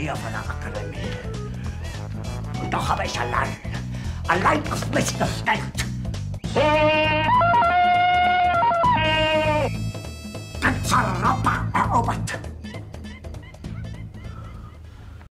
hier von der Akademie. Und doch habe ich allein, allein auf mich gestellt. Ganz Europa erobert.